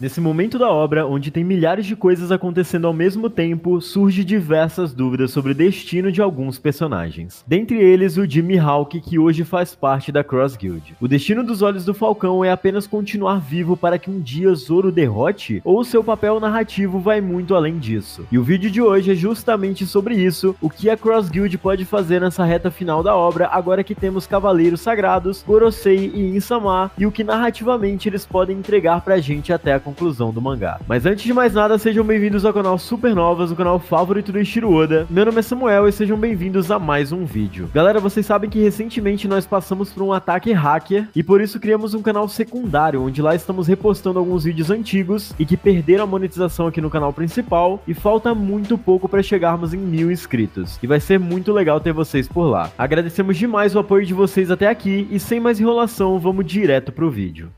Nesse momento da obra, onde tem milhares de coisas acontecendo ao mesmo tempo, surge diversas dúvidas sobre o destino de alguns personagens. Dentre eles, o Jimmy Hawk, que hoje faz parte da Cross Guild. O destino dos Olhos do Falcão é apenas continuar vivo para que um dia Zoro derrote, ou seu papel narrativo vai muito além disso. E o vídeo de hoje é justamente sobre isso, o que a Cross Guild pode fazer nessa reta final da obra, agora que temos Cavaleiros Sagrados, Gorosei e Insama, e o que narrativamente eles podem entregar pra gente até a conclusão do mangá. Mas antes de mais nada, sejam bem-vindos ao canal Supernovas, o canal favorito do Ishiro Oda. Meu nome é Samuel e sejam bem-vindos a mais um vídeo. Galera, vocês sabem que recentemente nós passamos por um ataque hacker e por isso criamos um canal secundário, onde lá estamos repostando alguns vídeos antigos e que perderam a monetização aqui no canal principal e falta muito pouco para chegarmos em mil inscritos. E vai ser muito legal ter vocês por lá. Agradecemos demais o apoio de vocês até aqui e sem mais enrolação, vamos direto pro vídeo.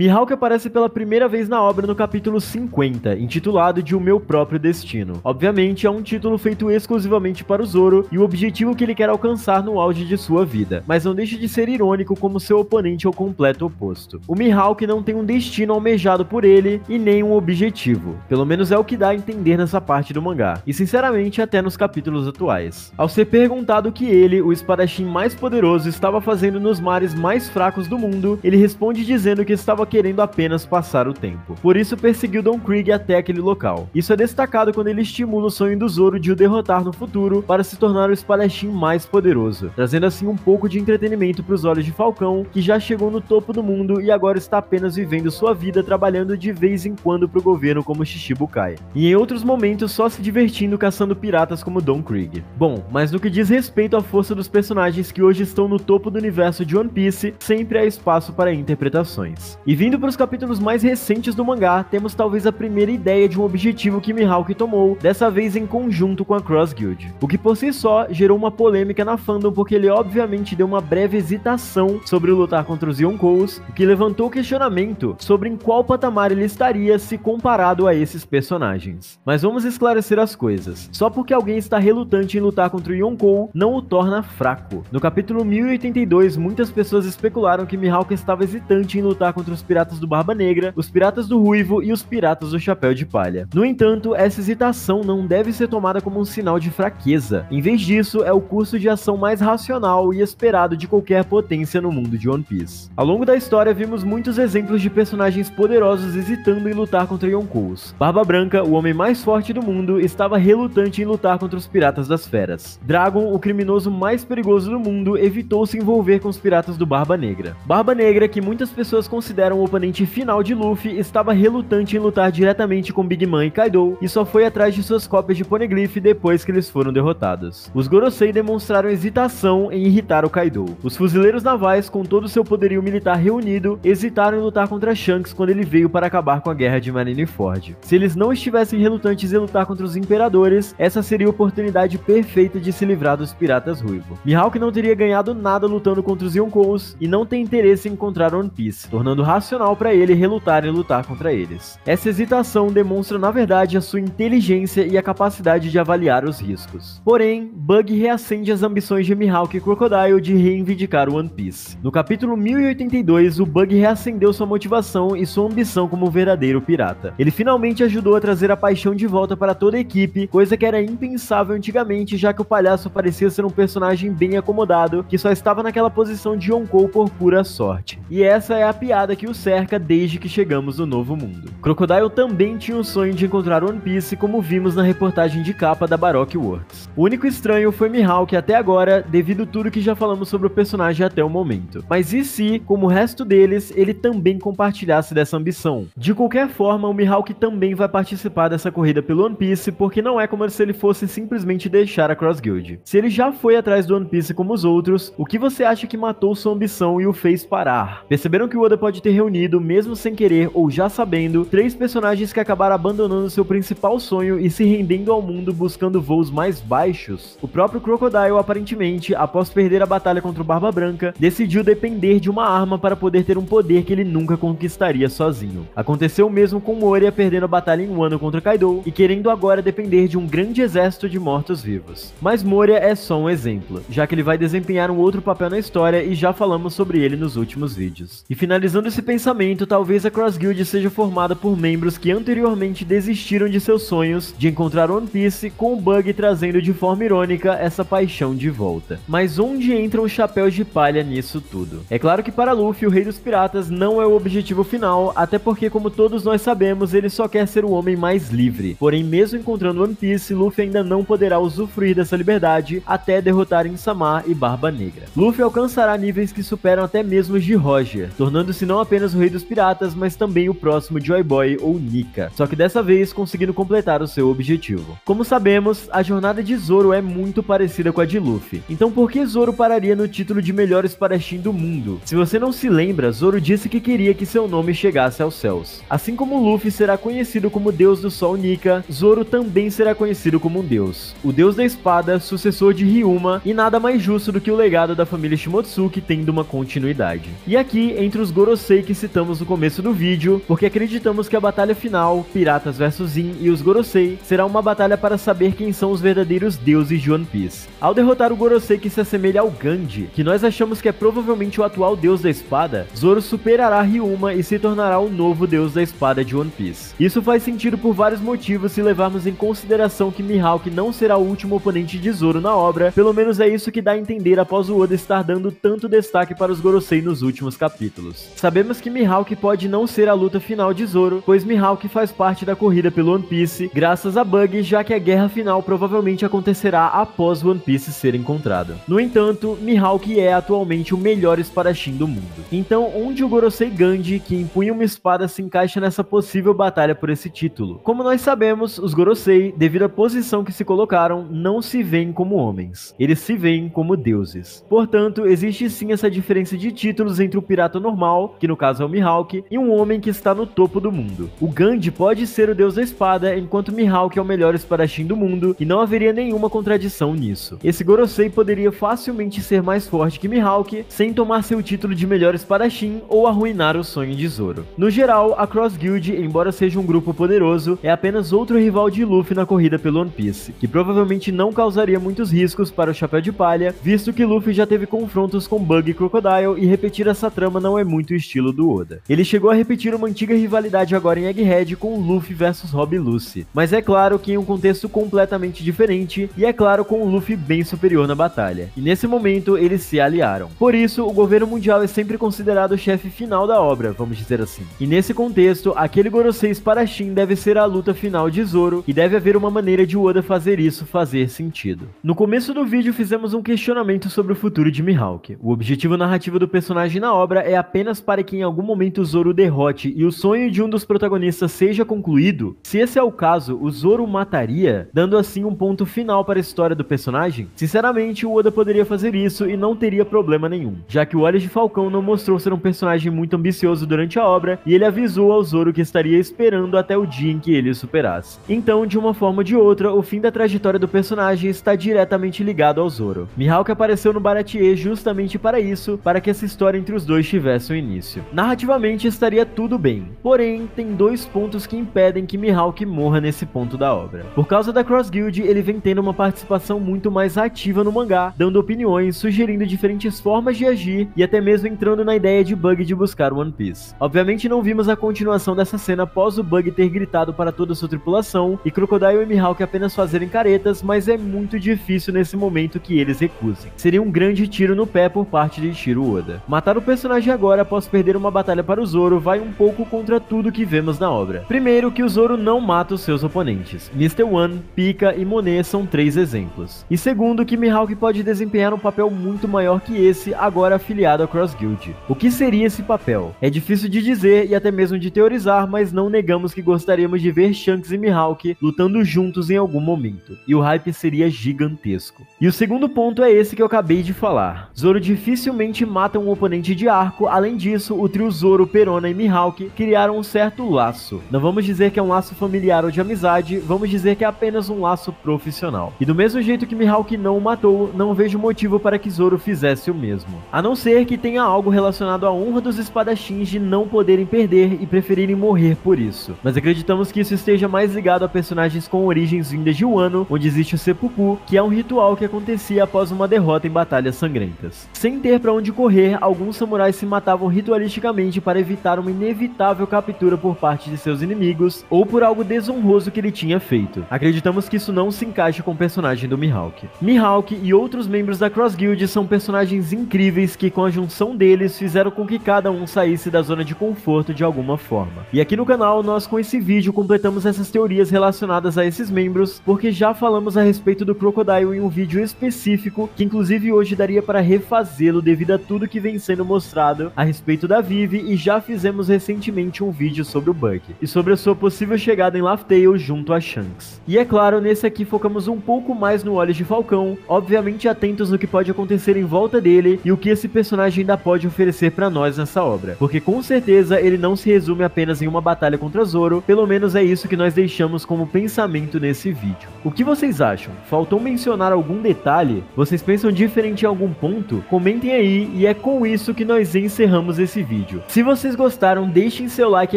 Mihawk aparece pela primeira vez na obra no capítulo 50, intitulado de O Meu Próprio Destino. Obviamente, é um título feito exclusivamente para o Zoro e o objetivo que ele quer alcançar no auge de sua vida, mas não deixa de ser irônico como seu oponente é o completo oposto. O Mihawk não tem um destino almejado por ele e nem um objetivo, pelo menos é o que dá a entender nessa parte do mangá, e sinceramente até nos capítulos atuais. Ao ser perguntado o que ele, o espadachim mais poderoso, estava fazendo nos mares mais fracos do mundo, ele responde dizendo que estava querendo apenas passar o tempo. Por isso perseguiu Don Krieg até aquele local. Isso é destacado quando ele estimula o sonho do Zoro de o derrotar no futuro para se tornar o espadachim mais poderoso, trazendo assim um pouco de entretenimento para os olhos de Falcão, que já chegou no topo do mundo e agora está apenas vivendo sua vida trabalhando de vez em quando para o governo como Shichibukai. E em outros momentos só se divertindo caçando piratas como Don Krieg. Bom, mas no que diz respeito à força dos personagens que hoje estão no topo do universo de One Piece, sempre há espaço para interpretações. E vindo para os capítulos mais recentes do mangá, temos talvez a primeira ideia de um objetivo que Mihawk tomou, dessa vez em conjunto com a Cross Guild. O que por si só gerou uma polêmica na fandom porque ele obviamente deu uma breve hesitação sobre lutar contra os Yonkous, o que levantou o questionamento sobre em qual patamar ele estaria se comparado a esses personagens. Mas vamos esclarecer as coisas. Só porque alguém está relutante em lutar contra o Yonkou, não o torna fraco. No capítulo 1082, muitas pessoas especularam que Mihawk estava hesitante em lutar contra os piratas do Barba Negra, os piratas do Ruivo e os piratas do Chapéu de Palha. No entanto, essa hesitação não deve ser tomada como um sinal de fraqueza. Em vez disso, é o curso de ação mais racional e esperado de qualquer potência no mundo de One Piece. Ao longo da história, vimos muitos exemplos de personagens poderosos hesitando em lutar contra Yonkous. Barba Branca, o homem mais forte do mundo, estava relutante em lutar contra os piratas das feras. Dragon, o criminoso mais perigoso do mundo, evitou se envolver com os piratas do Barba Negra. Barba Negra, que muitas pessoas consideram o oponente final de Luffy, estava relutante em lutar diretamente com Big Man e Kaido e só foi atrás de suas cópias de Poneglyph depois que eles foram derrotados. Os Gorosei demonstraram hesitação em irritar o Kaido. Os fuzileiros navais, com todo o seu poderio militar reunido, hesitaram em lutar contra Shanks quando ele veio para acabar com a guerra de Marineford. Se eles não estivessem relutantes em lutar contra os imperadores, essa seria a oportunidade perfeita de se livrar dos piratas ruivo. Mihawk não teria ganhado nada lutando contra os Yonkous e não tem interesse em encontrar One Piece, tornando racional para ele relutar e lutar contra eles. Essa hesitação demonstra na verdade a sua inteligência e a capacidade de avaliar os riscos. Porém, Bug reacende as ambições de Mihawk e Crocodile de reivindicar o One Piece. No capítulo 1082, o Bug reacendeu sua motivação e sua ambição como verdadeiro pirata. Ele finalmente ajudou a trazer a paixão de volta para toda a equipe, coisa que era impensável antigamente, já que o palhaço parecia ser um personagem bem acomodado, que só estava naquela posição de Yonkou por pura sorte. E essa é a piada que o cerca desde que chegamos no Novo Mundo. Crocodile também tinha o sonho de encontrar One Piece, como vimos na reportagem de capa da Baroque Works. O único estranho foi Mihawk até agora, devido tudo que já falamos sobre o personagem até o momento. Mas e se, como o resto deles, ele também compartilhasse dessa ambição? De qualquer forma, o Mihawk também vai participar dessa corrida pelo One Piece, porque não é como se ele fosse simplesmente deixar a Cross Guild. Se ele já foi atrás do One Piece como os outros, o que você acha que matou sua ambição e o fez parar? Perceberam que o Oda pode ter reunido, mesmo sem querer ou já sabendo, três personagens que acabaram abandonando seu principal sonho e se rendendo ao mundo buscando voos mais baixos. O próprio Crocodile, aparentemente, após perder a batalha contra o Barba Branca, decidiu depender de uma arma para poder ter um poder que ele nunca conquistaria sozinho. Aconteceu o mesmo com Moria perdendo a batalha em Wano contra Kaido e querendo agora depender de um grande exército de mortos-vivos. Mas Moria é só um exemplo, já que ele vai desempenhar um outro papel na história e já falamos sobre ele nos últimos vídeos. E finalizando esse pensamento, talvez a Cross Guild seja formada por membros que anteriormente desistiram de seus sonhos de encontrar One Piece, com o Bug trazendo de forma irônica essa paixão de volta. Mas onde entram os chapéus de palha nisso tudo? É claro que para Luffy, o Rei dos Piratas não é o objetivo final, até porque, como todos nós sabemos, ele só quer ser o homem mais livre. Porém, mesmo encontrando One Piece, Luffy ainda não poderá usufruir dessa liberdade até derrotar Insama e Barba Negra. Luffy alcançará níveis que superam até mesmo os de Roger, tornando-se não apenas o rei dos piratas, mas também o próximo Joy Boy ou Nika, só que dessa vez conseguindo completar o seu objetivo. Como sabemos, a jornada de Zoro é muito parecida com a de Luffy, então por que Zoro pararia no título de melhor espadachim do mundo? Se você não se lembra, Zoro disse que queria que seu nome chegasse aos céus. Assim como Luffy será conhecido como Deus do Sol Nika, Zoro também será conhecido como um deus. O deus da espada, sucessor de Ryuma, e nada mais justo do que o legado da família Shimotsuki tendo uma continuidade. E aqui, entre os Gorosei que citamos no começo do vídeo, porque acreditamos que a batalha final, Piratas vs Zin e os Gorosei, será uma batalha para saber quem são os verdadeiros deuses de One Piece. Ao derrotar o Gorosei que se assemelha ao Gandhi, que nós achamos que é provavelmente o atual deus da espada, Zoro superará Ryuma e se tornará o novo deus da espada de One Piece. Isso faz sentido por vários motivos se levarmos em consideração que Mihawk não será o último oponente de Zoro na obra, pelo menos é isso que dá a entender após o Oda estar dando tanto destaque para os Gorosei nos últimos capítulos. Sabemos que Mihawk pode não ser a luta final de Zoro, pois Mihawk faz parte da corrida pelo One Piece, graças a Bug, já que a guerra final provavelmente acontecerá após One Piece ser encontrado. No entanto, Mihawk é atualmente o melhor espadachim do mundo. Então, onde o Gorosei Gandhi, que empunha uma espada, se encaixa nessa possível batalha por esse título? Como nós sabemos, os Gorosei, devido à posição que se colocaram, não se veem como homens. Eles se veem como deuses. Portanto, existe sim essa diferença de títulos entre o pirata normal, que no caso é o Mihawk, e um homem que está no topo do mundo. O Gandhi pode ser o deus da espada, enquanto Mihawk é o melhor espadachim do mundo, e não haveria nenhuma contradição nisso. Esse Gorosei poderia facilmente ser mais forte que Mihawk, sem tomar seu título de melhor espadachim ou arruinar o sonho de Zoro. No geral, a Cross Guild, embora seja um grupo poderoso, é apenas outro rival de Luffy na corrida pelo One Piece, que provavelmente não causaria muitos riscos para o Chapéu de Palha, visto que Luffy já teve confrontos com Bug e Crocodile e repetir essa trama não é muito o estilo do Oda. Ele chegou a repetir uma antiga rivalidade agora em Egghead com Luffy versus Rob Lucy, mas é claro que em um contexto completamente diferente e é claro com o Luffy bem superior na batalha. E nesse momento eles se aliaram. Por isso, o governo mundial é sempre considerado o chefe final da obra, vamos dizer assim. E nesse contexto, aquele Gorosei Espadachim deve ser a luta final de Zoro e deve haver uma maneira de Oda fazer isso fazer sentido. No começo do vídeo fizemos um questionamento sobre o futuro de Mihawk. O objetivo narrativo do personagem na obra é apenas para que em algum momento Zoro derrote e o sonho de um dos protagonistas seja concluído. Se esse é o caso, o Zoro mataria, dando assim um ponto final para a história do personagem? Sinceramente, o Oda poderia fazer isso e não teria problema nenhum, já que o Olhos de Falcão não mostrou ser um personagem muito ambicioso durante a obra e ele avisou ao Zoro que estaria esperando até o dia em que ele o superasse. Então, de uma forma ou de outra, o fim da trajetória do personagem está diretamente ligado ao Zoro. Mihawk apareceu no Baratie justamente para isso, para que essa história entre os dois tivesse um início. Narrativamente estaria tudo bem, porém tem dois pontos que impedem que Mihawk morra nesse ponto da obra. Por causa da Cross Guild, ele vem tendo uma participação muito mais ativa no mangá, dando opiniões, sugerindo diferentes formas de agir e até mesmo entrando na ideia de Bug de buscar One Piece. Obviamente não vimos a continuação dessa cena após o Bug ter gritado para toda sua tripulação e Crocodile e Mihawk apenas fazerem caretas, mas é muito difícil nesse momento que eles recusem. Seria um grande tiro no pé por parte de Shiro Oda. Matar o personagem agora após perder uma batalha para o Zoro vai um pouco contra tudo que vemos na obra. Primeiro que o Zoro não mata os seus oponentes. Mr. One, Pika e Monet são três exemplos. E segundo que Mihawk pode desempenhar um papel muito maior que esse agora afiliado à Cross Guild. O que seria esse papel? É difícil de dizer e até mesmo de teorizar, mas não negamos que gostaríamos de ver Shanks e Mihawk lutando juntos em algum momento. E o hype seria gigantesco. E o segundo ponto é esse que eu acabei de falar. Zoro dificilmente mata um oponente de arco, além disso, o trio Zoro, Perona e Mihawk criaram um certo laço. Não vamos dizer que é um laço familiar ou de amizade, vamos dizer que é apenas um laço profissional. E do mesmo jeito que Mihawk não o matou, não vejo motivo para que Zoro fizesse o mesmo. A não ser que tenha algo relacionado à honra dos espadachins de não poderem perder e preferirem morrer por isso. Mas acreditamos que isso esteja mais ligado a personagens com origens vindas de Wano, onde existe o Seppuku, que é um ritual que acontecia após uma derrota em batalhas sangrentas. Sem ter para onde correr, alguns samurais se matavam ritualisticamente para evitar uma inevitável captura por parte de seus inimigos ou por algo desonroso que ele tinha feito. Acreditamos que isso não se encaixa com o personagem do Mihawk. Mihawk e outros membros da Cross Guild são personagens incríveis que com a junção deles fizeram com que cada um saísse da zona de conforto de alguma forma. E aqui no canal nós com esse vídeo completamos essas teorias relacionadas a esses membros, porque já falamos a respeito do Crocodile em um vídeo específico, que inclusive hoje daria para refazê-lo devido a tudo que vem sendo mostrado a respeito da Vivi e já fizemos recentemente um vídeo sobre o Buck e sobre a sua possível chegada em Laugh Tale junto a Shanks. E é claro, nesse aqui focamos um pouco mais no Olhos de Falcão, obviamente atentos no que pode acontecer em volta dele e o que esse personagem ainda pode oferecer para nós nessa obra, porque com certeza ele não se resume apenas em uma batalha contra Zoro, pelo menos é isso que nós deixamos como pensamento nesse vídeo. O que vocês acham? Faltou mencionar algum detalhe? Vocês pensam diferente em algum ponto? Comentem aí e é com isso que nós encerramos esse vídeo. Se vocês gostaram, deixem seu like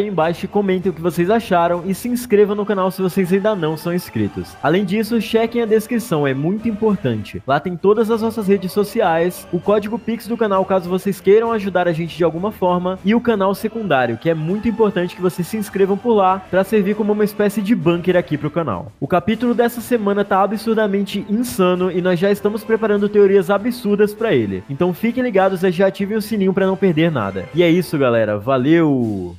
aí embaixo e comentem o que vocês acharam e se inscrevam no canal se vocês ainda não são inscritos. Além disso, chequem a descrição, é muito importante. Lá tem todas as nossas redes sociais, o código Pix do canal caso vocês queiram ajudar a gente de alguma forma e o canal secundário, que é muito importante que vocês se inscrevam por lá para servir como uma espécie de bunker aqui pro canal. O capítulo dessa semana tá absurdamente insano e nós já estamos preparando teorias absurdas para ele. Então fiquem ligados e já ativem o sininho para não perder nada. E é isso, galera. Valeu!